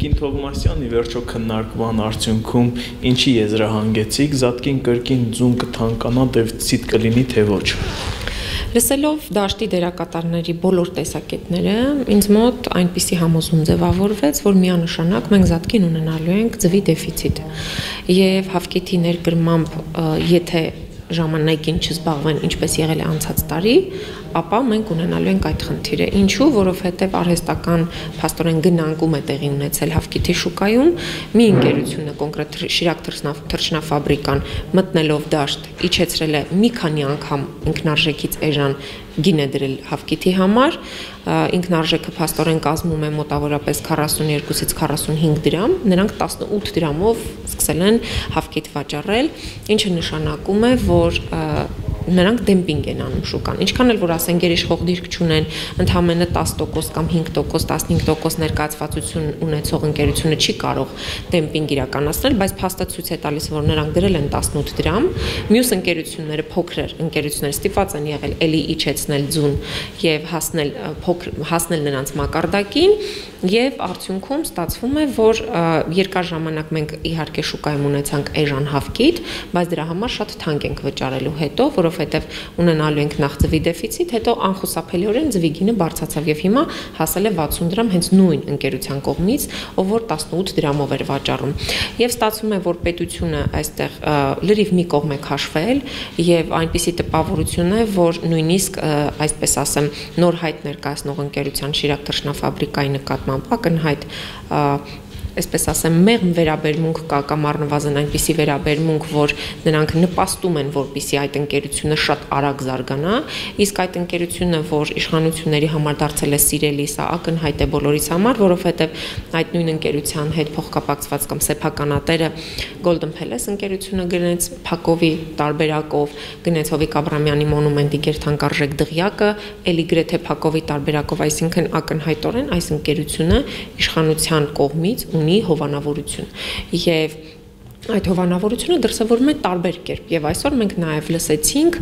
Տիկին Թովմասյանի վերջո քննարկման արդյունքում ինչի եզրահանգեցիք, զատկին կրկին ձուն կթանկանա դեֆիցիտ կլինի թե ոչ։ Լսելով դաշտի դերակատարների բոլոր տեսակետները, ինձ մոտ այնպիսի համոզում ձևավորվեց, որ միանշանակ մենք զատկին ունենալու ենք ձվի դեֆիցիտ։ Եվ հավքիթի ներգրմամբ, եթե ժամանակին չզբաղվեն ինչպես եղել է անցած տարի, ապա մենք ունենալու ենք այդ խնդիրը։ Ինչու, որովհետև արհեստական փաստորեն գնանկում է տեղի ունեցել Հավկիթի շուկայում, մի ընկերությունը կոնկրետ Շիրակ թռչնաֆաբրիկան մտնելով դաշտ իջեցրել է մի քանի անգամ ինքնարժեքից էժան գին է դրել Հավկիթի համար, ինքնարժեքը փաստորեն կազմում է մոտավորապես 42-ից 45 դրամ, նրանք 18 դրամով սկսել են Հավկիթ վաճառել, ինչը նշանակում է, որ նրանք դեմպինգ են անում շուկան։ Ինչքան էլ որ ասեն գերիշխող դիրք չունեն, ընդհանրապես 10% կամ 5%, 15% ներկայացվածություն ունեցող ընկերությունը չի կարող դեմպինգ իրականացնել, բայց փաստը ցույց է տալիս, որ նրանք գրել են 18 դրամ, մյուս ընկերությունները փոքր ընկերությունները ստիպված են եղել էլի իջեցնել ձուն եւ հասնել փոքր հասնել նրանց մակարդակին եւ արդյունքում ստացվում է, որ երկար ժամանակ մենք իհարկե շուկայում ունեցանք էժան հավկիտ, բայց դրա համար շատ թանկ ենք վճարելու հետո, որով որովհետև ունենալու ենք նախ ձվի դեֆիցիտ, հետո անխուսափելիորեն ձվի գինը բարձրացավ եւ հիմա հասել է 60 դրամ հենց նույն ընկերության կողմից, ով որ 18 դրամով էր վաճառում։ Եվ ստացվում է, որ պետությունը այստեղ լրիվ մի կողմ է քաշվել եւ այնպիսի տպավորություն է, որ նույնիսկ այսպես ասեմ նոր հայտ ներկայացնող ընկերության Շիրակ թռչնաֆաբրիկայի նկատմամբ ակնհայտ այսպես ասեմ, մեղմ վերաբերմունք կա կամ առնվազն այնպիսի վերաբերմունք, որ նրանք նպաստում են, որպիսի այդ ընկերությունը շատ արագ զարգանա, իսկ այդ ընկերությունը, որ իշխանությունների համար դարձել է սիրելի, սա ակնհայտ է բոլորիս համար, որովհետև այդ նույն ընկերության հետ փոխկապակցված կամ սեփականատերը Golden Palace ընկերությունը գնեց Փակովի տարբերակով, գնեց Հովիկ Աբրամյանի մոնումենտի գերթանկարժեք դղյակը, ելի գրեթե Փակովի տարբերակով, այսինքն ակնհայտորեն այս ընկերությունը իշխանության կողմից ունի հովանավորություն եւ այդ հովանավորությունը դրսևորվում է տարբեր կերպ եւ այսօր մենք նաեւ լսեցինք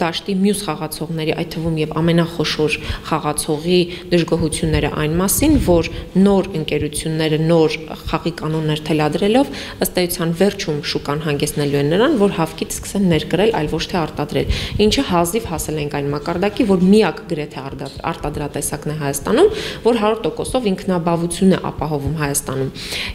դաշտի մյուս խաղացողների այդ թվում եւ ամենախոշոր խաղացողի դժգոհությունները այն մասին, որ նոր ընկերությունները նոր խաղի կանոններ թելադրելով ըստ էության վերջում շուկան հանգեցնելու են նրան, որ հավքից սկսեն ներկրել, այլ ոչ թե արտադրել, ինչը հազիվ հասել ենք այն մակարդակի, որ միակ գրեթե արտադրատեսակն է Հայաստանում, որ 100%-ով ինքնաբավություն է ապահովում Հայաստանում։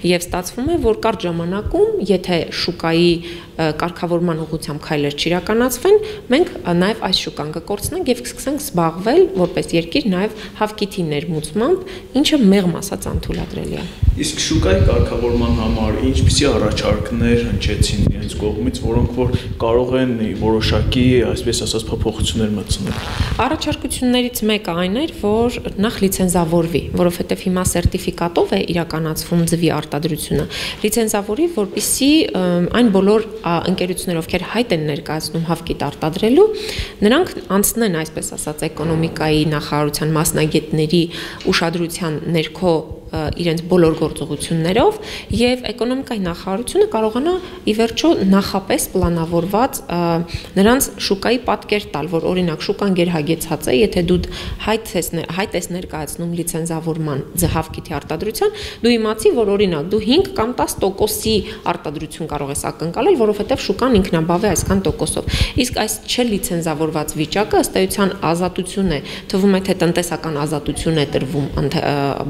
Եվ ստացվում է, որ կարճ ժամանակում եթե շուկայի կարգավորման ուղղությամբ քայլեր չիրականացվեն, մենք նաև այս շուկան կկորցնենք եւ կսկսենք զբաղվել որպես երկիր նաև հավկիթի ներմուծմամբ, ինչը մեղմ ասած անթույլատրելի է։ Իսկ շուկայի կարգավորման համար ինչպիսի առաջարկներ հնչեցին իրենց կողմից, որոնք որ կարող են որոշակի, այսպես ասած, փոփոխություններ մտցնել։ Առաջարկություններից մեկը այն էր, որ նախ լիցենզավորվի, որովհետև հիմա սերտիֆիկատով է իրականացվում ձվի արտադրությունը։ Լիցենզավորի, որպիսի այն բոլոր ընկերություններ, ովքեր հայտ են ներկայացնում հավկիտ արտադրելու, նրանք անցնեն, այսպես ասած, էկոնոմիկայի նախարարության մասնագետների ուշադրության ներքո իրենց բոլոր գործողություններով եւ էկոնոմիկայի նախարարությունը կարողանա ի վերջո նախապես պլանավորված նրանց շուկայի պատկեր տալ, որ օրինակ շուկան գերհագեցած է, եթե դու հայտ ես հայտ ես ներկայացնում լիցենզավորման ձհավկիթի արտադրության, դու իմացի, որ օրինակ դու 5 կամ 10%-ի արտադրություն կարող ես ակնկալել, որովհետեւ շուկան ինքնաբավ է այսքան տոկոսով։ Իսկ այս չլիցենզավորված վիճակը ըստ էության ազատություն է, թվում է թե տնտեսական ազատություն է տրվում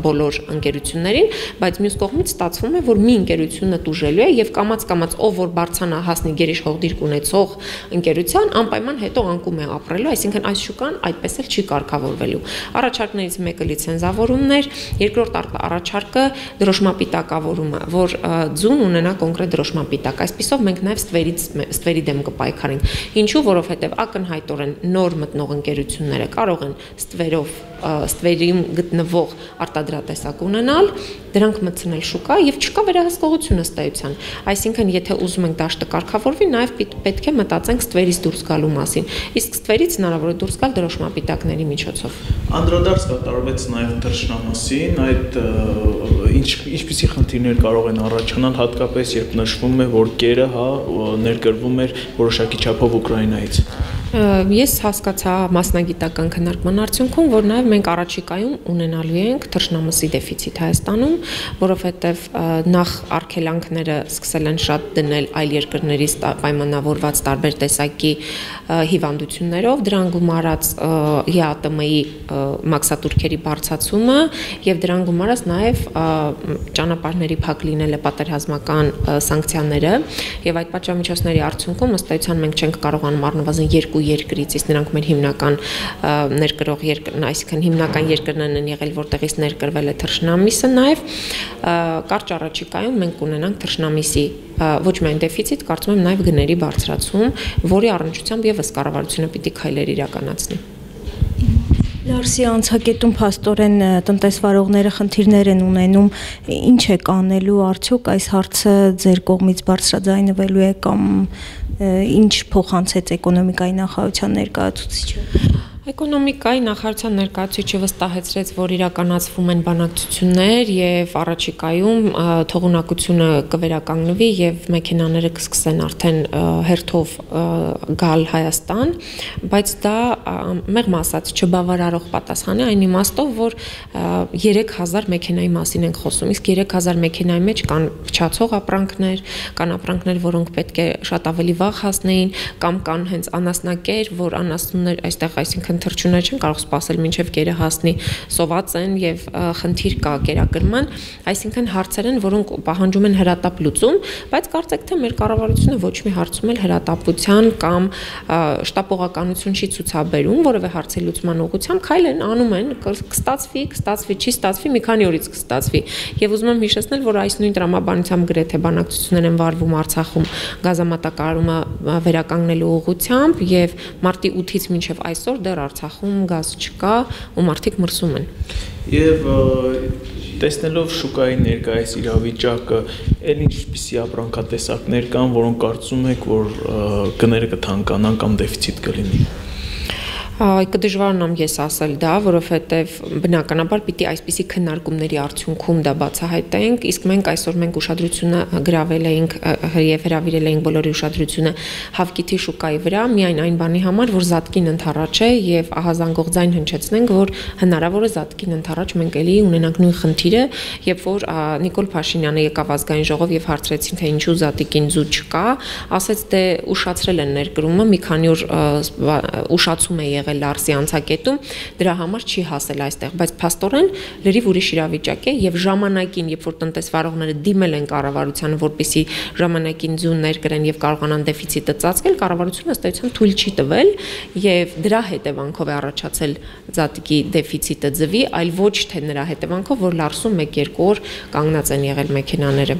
բոլոր ընկեր ընկերություններին, բայց մյուս կողմից ստացվում է, որ մի ընկերությունը տուժելու է եւ կամած-կամած ով որ բարձանա հասնի գերիշխող դիրք ունեցող ընկերության անպայման հետո անկում է ապրելու, այսինքն այս շուկան այդպես էլ չի կարգավորվելու։ Առաջարկներից մեկը լիցենզավորումն էր, երկրորդ առաջարկը դրոշմապիտակավորումը, որ ձուն ունենա կոնկրետ դրոշմապիտակ։ Այսպիսով մենք նաև ստվերից ստվերի դեմ կպայքարենք։ Ինչու, որովհետև ակնհայտորեն նոր մտնող ընկերությունները կարող են ստվերով ստվերիում գտնվող արտադրատեսակ ունենալ, դրանք մտցնել շուկա եւ չկա վերահսկողություն ըստ էության։ Այսինքն, եթե ուզում ենք դաշտը կարգավորվի, նաեւ պետք է մտածենք ստվերից դուրս գալու մասին։ Իսկ ստվերից հնարավոր է դուրս գալ դրոշմապիտակների միջոցով։ Անդրադարձ կատարվեց նաեւ դրշնամասին, այդ ինչ ինչպիսի խնդիրներ կարող են առաջանալ, հատկապես երբ նշվում է, որ կերը հա ներկրվում էր որոշակի չափով Ուկրաինայից։ Ես հասկացա մասնագիտական քննարկման արդյունքում, որ նաև մենք առաջիկայում ունենալու ենք թռչնամսի դեֆիցիտ Հայաստանում, որովհետև նախ արգելանքները սկսել են շատ դնել այլ երկրներից պայմանավորված տարբեր տեսակի հիվանդություններով, դրան գումարած ՀԱՏՄ-ի մաքսատուրքերի բարձացումը եւ դրան գումարած նաև ճանապարհների փակ լինելը պատերազմական սանկցիաները եւ այդ պատժամիջոցների արդյունքում ըստ էության մենք չենք կարողանում առնվազն երկու երկրից, իսկ նրանք մեր հիմնական ներկրող երկրն, այսինքն հիմնական երկրներն են եղել, որտեղից ներկրվել է թռչնամիսը, նաև կարճ առաջիկայում մենք կունենանք թռչնամիսի ոչ միայն դեֆիցիտ, կարծում եմ նաև գների բարձրացում, որի առնչությամբ եւս կառավարությունը պիտի քայլեր իրականացնի։ Լարսի անցակետում փաստորեն տնտեսվարողները խնդիրներ են ունենում, ինչ է կանելու արդյոք այս հարցը ձեր կողմից բարձրաձայնվելու է կամ ինչ փոխանցեց էկոնոմիկայի նախարարության ներկայացուցիչը Էկոնոմիկայի նախարարության ներկայացուցիչը վստահեցրեց, որ իրականացվում են բանակցություններ եւ առաջիկայում թողունակությունը կվերականգնվի եւ մեքենաները կսկսեն արդեն հերթով գալ Հայաստան, բայց դա մեղմ ասած չբավարարող պատասխան է այն իմաստով, որ 3000 մեքենայի մասին ենք խոսում, իսկ 3000 մեքենայի մեջ կան փչացող ապրանքներ, կան ապրանքներ, որոնք պետք է շատ ավելի վաղ հասնեին, կամ կան հենց անասնակեր, որ անասուններ այստեղ, այսինքն քնթռչունը չեն կարող սпасել մինչև գերը հասնի սոված են եւ խնդիր կա գերակրման այսինքն հարցեր են որոնք պահանջում են հրատապ լուծում բայց կարծեք թե մեր կառավարությունը ոչ մի հարցում էլ հրատապության կամ շտապողականություն չի ցուցաբերում որևէ հարցի լուծման ուղղությամբ քայլ են անում են կստացվի կստացվի չի ստացվի մի քանի օրից կստացվի եւ ուզում եմ հիշեցնել որ այս նույն դրամաբանությամբ գրեթե բանակցություններ են վարվում Արցախում գազամատակարարումը վերականգնելու ուղղությամբ եւ մարտի 8-ից մինչեւ այսօր դեռ Արցախում գազ չկա ու մարդիկ մրսում են։ Եվ տեսնելով շուկայի ներկայիս իրավիճակը, ել ինչպիսի ապրանքատեսակներ կան, որոնք կարծում եք, որ գները կթանկանան կամ դեֆիցիտ կլինի կդժվարանամ ես ասել դա, որովհետև բնականաբար պիտի այսպիսի քննարկումների արդյունքում դա բացահայտենք, իսկ մենք այսօր մենք ուշադրությունը գրավել էինք եւ հրավիրել էինք բոլորի ուշադրությունը հավկիթի շուկայի վրա, միայն այն բանի համար, որ Զատկին ընթառաջ է եւ ահազանգող ձայն հնչեցնենք, որ հնարավոր է Զատկին ընթառաջ մենք էլի ունենանք նույն խնդիրը, երբ որ Նիկոլ Փաշինյանը եկավ ազգային ժողով եւ հարցրեցին թե ինչու Զատիկին զու չկա, ասեց դե ուշացրել են ներկրումը, մի քանի օր ուշացում է եղել Լարսի անցակետում, դրա համար չի հասել այստեղ, բայց փաստորեն լրիվ ուրիշ իրավիճակ է եւ ժամանակին, երբ որ տնտեսվարողները դիմել են կառավարությանը, որպիսի ժամանակին ձուն ներկրեն եւ կարողանան դեֆիցիտը ծածկել, կառավարությունը ըստ էության թույլ չի տվել եւ դրա հետևանքով է առաջացել զատիկի դեֆիցիտը ձվի, այլ ոչ թե նրա հետևանքով, որ Լարսում 1-2 օր կանգնած են եղել մեքենաները։